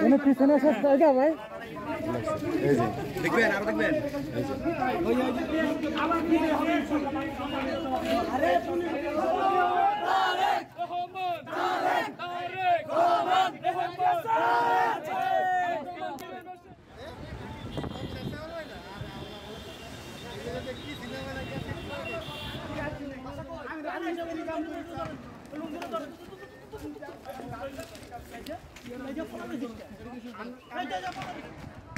আমি পিছনে শেষ জায়গা ভাই। দেখবেন আর দেখবেন। Thank you.